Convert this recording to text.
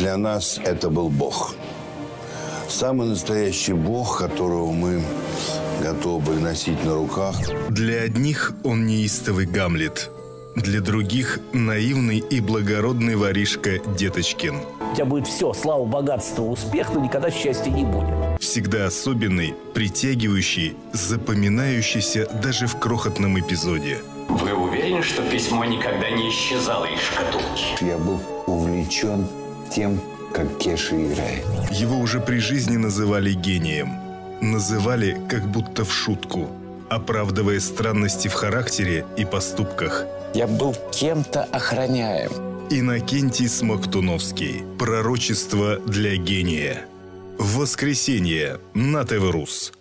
для нас это был Бог. Самый настоящий Бог, которого мы готовы носить на руках. Для одних он неистовый Гамлет, для других – наивный и благородный воришка Деточкин. У тебя будет все, слава, богатство, успех, но никогда счастья не будет. Всегда особенный, притягивающий, запоминающийся даже в крохотном эпизоде. Вы уверены, что письмо никогда не исчезало из шкатулки? Я был увлечен тем, как Кеша играет. Его уже при жизни называли гением. Называли как будто в шутку, оправдывая странности в характере и поступках. Я был кем-то охраняем. Иннокентий Смоктуновский. Пророчество для гения. В воскресенье на ТВ Рус.